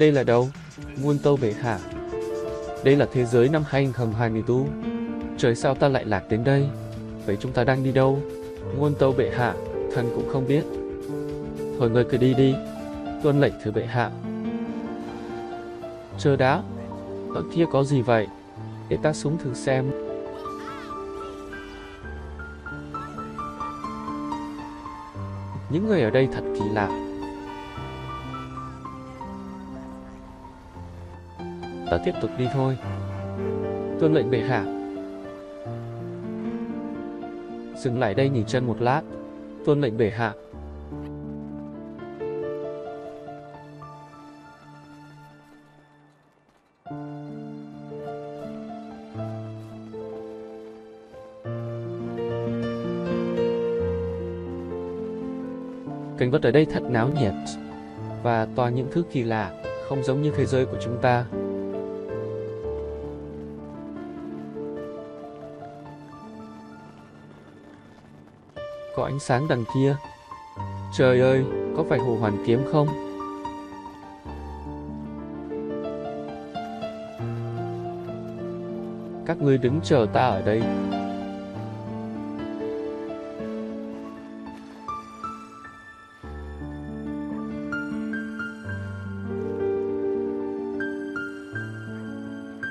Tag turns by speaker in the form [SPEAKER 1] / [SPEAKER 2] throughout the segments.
[SPEAKER 1] Đây là đâu? Muôn tâu bệ hạ. Đây là thế giới năm 2024. Trời sao ta lại lạc đến đây? Vậy chúng ta đang đi đâu? Muôn tâu bệ hạ, thần cũng không biết. Thôi người cứ đi đi, tuân lệnh thứ bệ hạ. Chờ đã, ở kia có gì vậy? Để ta xuống thử xem. Những người ở đây thật kỳ lạ. Ta tiếp tục đi thôi. Tuân lệnh bệ hạ. Dừng lại đây nghỉ chân một lát. Tuân lệnh bệ hạ. Cảnh vật ở đây thật náo nhiệt và toàn những thứ kỳ lạ, không giống như thế giới của chúng ta. Có ánh sáng đằng kia. Trời ơi, có phải hồ hoàn kiếm không? Các ngươi đứng chờ ta ở đây.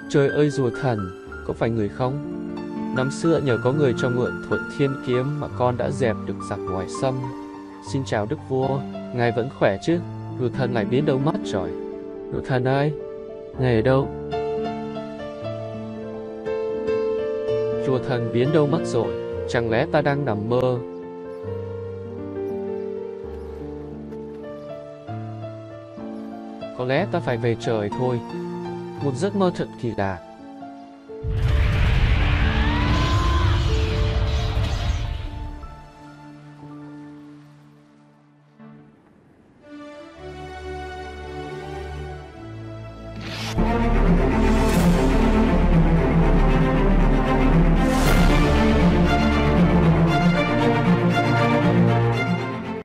[SPEAKER 1] Trời ơi rùa thần, có phải người không? Năm xưa nhờ có người cho mượn thuận thiên kiếm mà con đã dẹp được giặc ngoài xâm. Xin chào đức vua, ngài vẫn khỏe chứ? Rùa thần lại biến đâu mất rồi. Rùa thần ơi, ngài ở đâu? Rùa thần biến đâu mất rồi? Chẳng lẽ ta đang nằm mơ? Có lẽ ta phải về trời thôi. Một giấc mơ thật kỳ lạ.